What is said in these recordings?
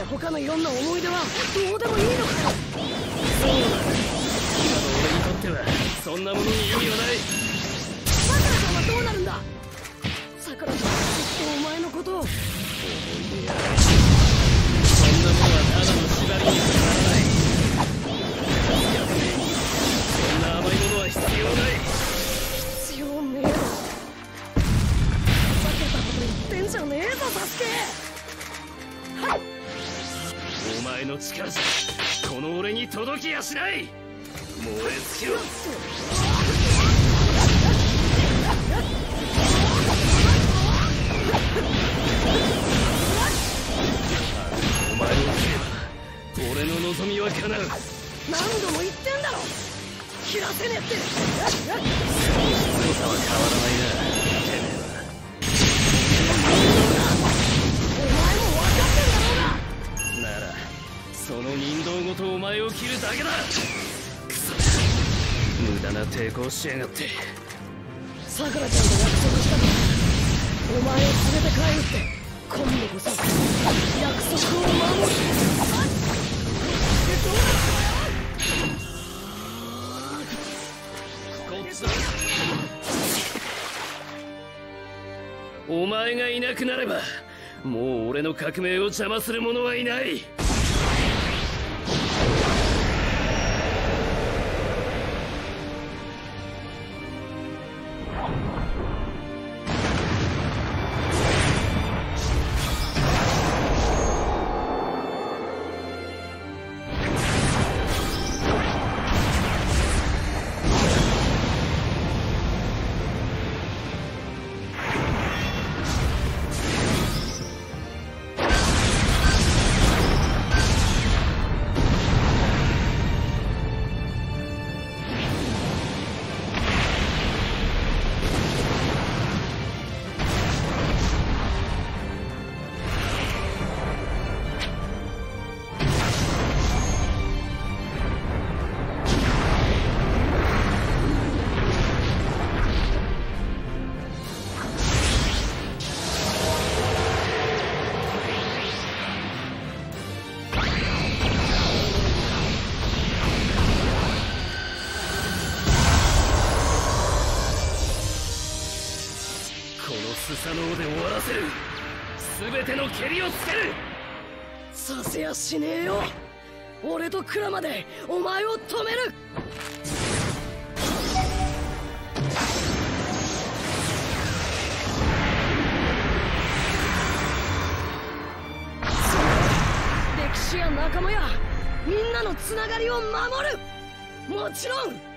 や他のいろんな思い出はどうでもいいのかよ。そうだ今の俺にとってはそんなものに意味はない。さくらちゃんはどうなるんだ。さくらちゃんはずっとお前のことを。思い出やそんなものはただの縛りに過ぎならない。やめにそんな甘いものは必要ない。必要ねえ。ふざけたこと言ってんじゃねえぞサスケ。はいお前の力じゃこの俺に届きやしない。燃え尽きろ。お前をば俺の望みは叶う。何度も言ってんだろ。切らせねえって。強さは変わらないなその人道ごとお前を切るだけだ。クソ無駄な抵抗しやがって。さくらちゃんと約束したからお前を連れて帰るって。今度こそ約束を守る。こっちだお前がいなくなればもう俺の革命を邪魔する者はいない蹴りをつける。させやしねえよ。俺とクラマでお前を止める。歴史や仲間やみんなのつながりを守る。もちろん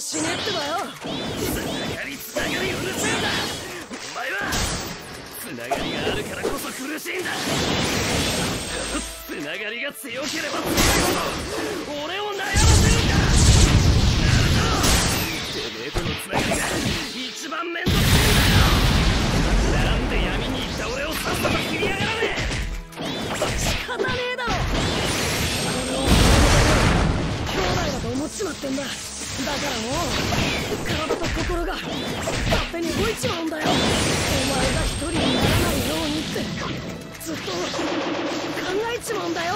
は切れやしねえってばよ。つながりつながりうるせえんだ。お前はつながりがあるからこそ苦しいんだ。つながりが強ければ強いほど俺を悩ませるんだ。なるてめえとのつながりが一番面倒くせえんだよなんで闇に行った俺をさっさと切りやがらね仕方ねえだろ。俺を兄弟だと思っちまってんだだからもう体と心が勝手に動いちまうんだよ。お前が一人にならないようにってずっと考えちまうんだよ。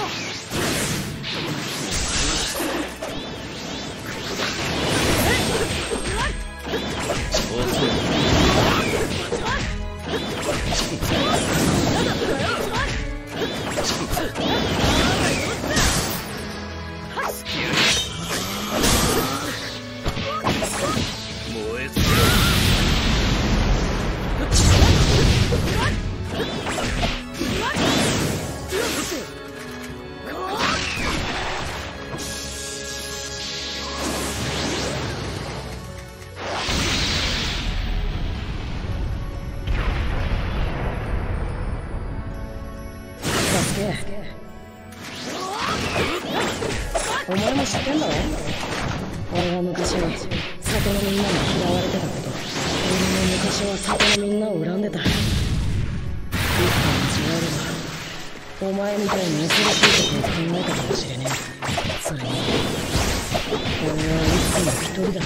つも一人だ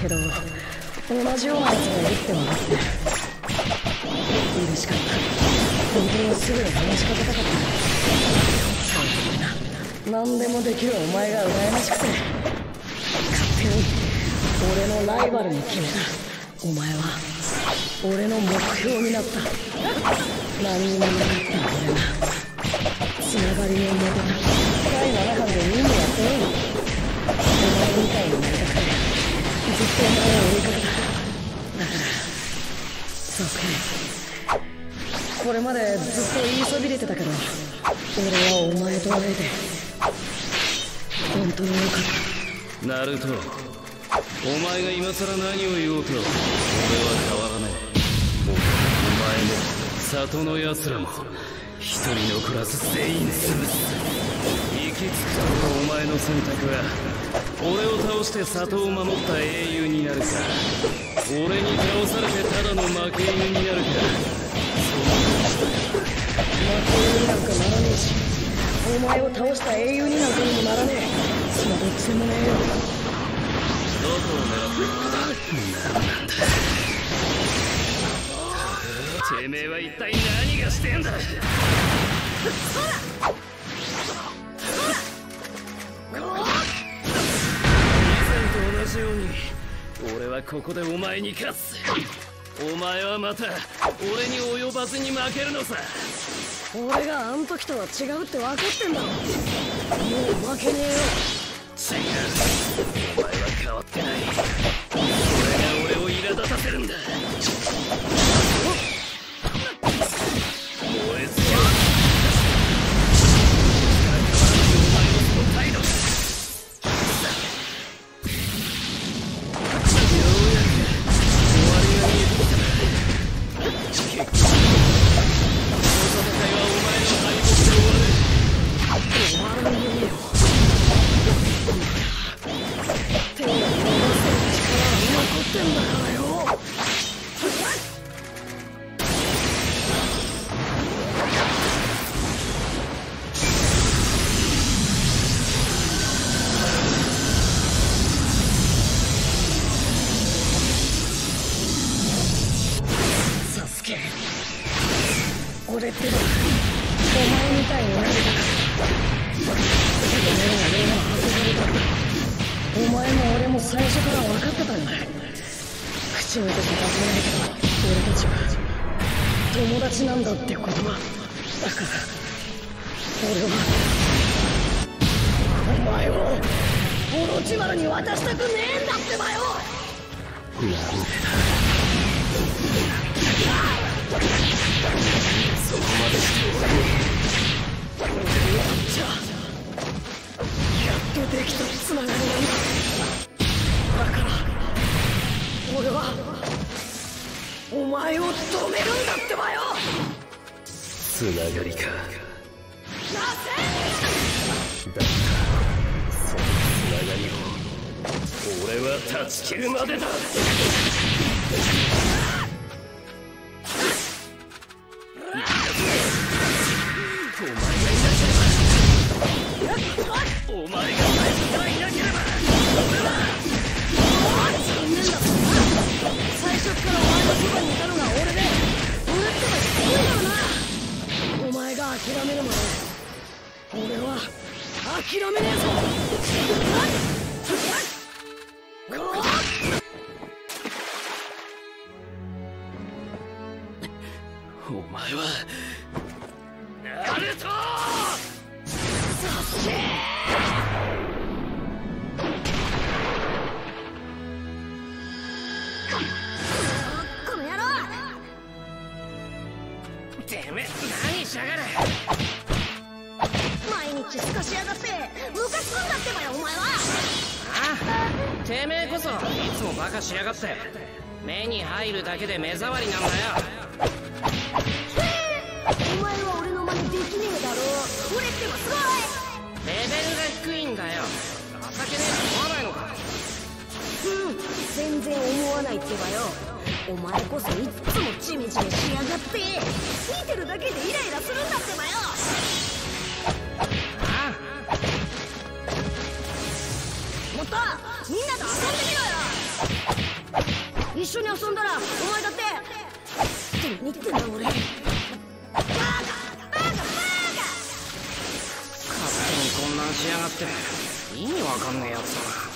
けど同じような奴がいるって分かって嬉しかった本当にすぐに話しかけたかったそうだな何でもできるお前が羨ましくて。勝手に俺のライバルに決めた。お前は俺の目標になった。何にもなかった俺が。つながりを持てた。第7巻で任務やっていいお前みたいになりたくてずっとお前を追いかけただからそうか。これまでずっと言いそびれてたけど俺はお前と会えて。本当によかったナルトお前が今さら何を言おうと俺は変わらねえもうお前も里の奴らも一人残らず全員潰す。き着くとお前の選択は俺を倒して里を守った英雄になるか。俺に倒されてただの負け犬になるか。た負け犬になんか。ならねえしお前を倒した英雄になんか。にもならねえそのどっちもねえよどこを狙って何なんだてめえは一体何がしてんだ以前はここでお前に勝つ。お前はまた俺に及ばずに負けるのさ。俺があん時とは違うって分かってんだろ。もう負けねえよ。違う。お前は変わってない。それが俺を苛立たせるんだの分かってたんだ口に出て尋ねないけど俺たちは友達なんだってことはだから俺はお前をオロチマルに渡したくねえんだってばよなんでそこまでして俺にとっちゃやっとできたつながりなんだだから俺はお前を止めるんだってばよ。つながりか。なだったそのつながりを俺は断ち切るまでだお前は。ナルト!サスケこの野郎!てめえ何しやがる毎日すかしやがってムカつくんだってばよお前は!あてめえこそいつもバカしやがって。目に入るだけで目障りなんだよお前は俺の真似できねえだろ。俺ってばすごい。レベルが低いんだよ。情けねえと思わないのか。うん全然思わないってばよ。お前こそいっつもジメジメしやがって。見てるだけでイライラするんだってばよ。あもっとみんなと遊んでみろよ。一緒に遊んだらお前だって。何言ってんだ俺手にこんなんしやがって。意味わかんねえやつだな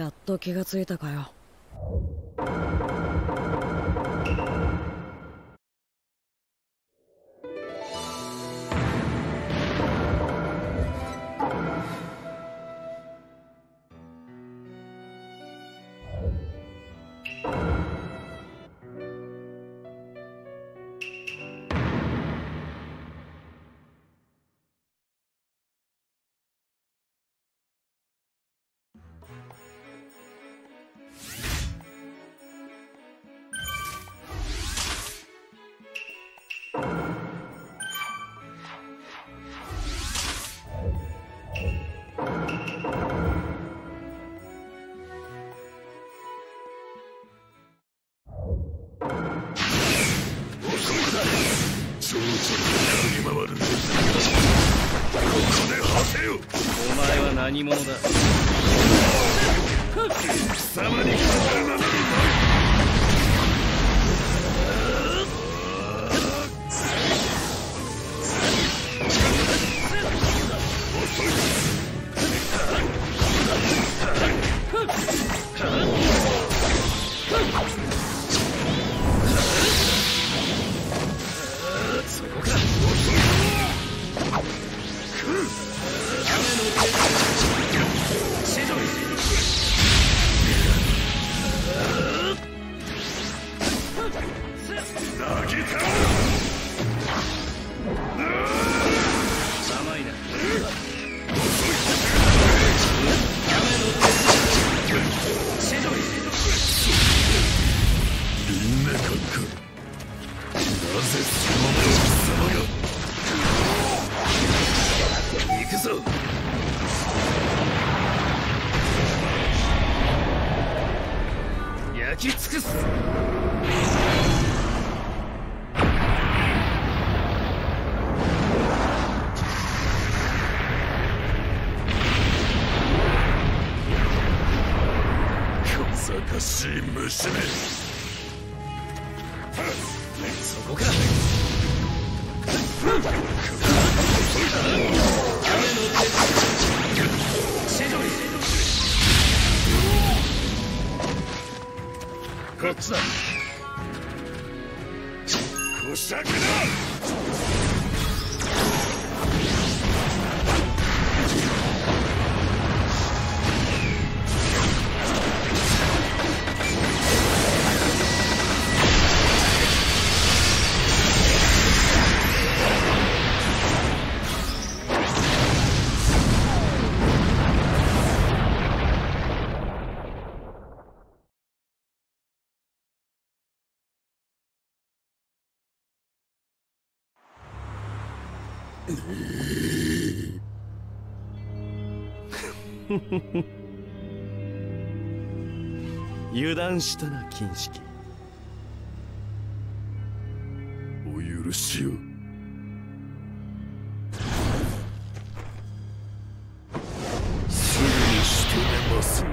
やっと気がついたかよ。何者だ？焼き尽くす。油断したな金色。お許しを。すぐに仕留めます。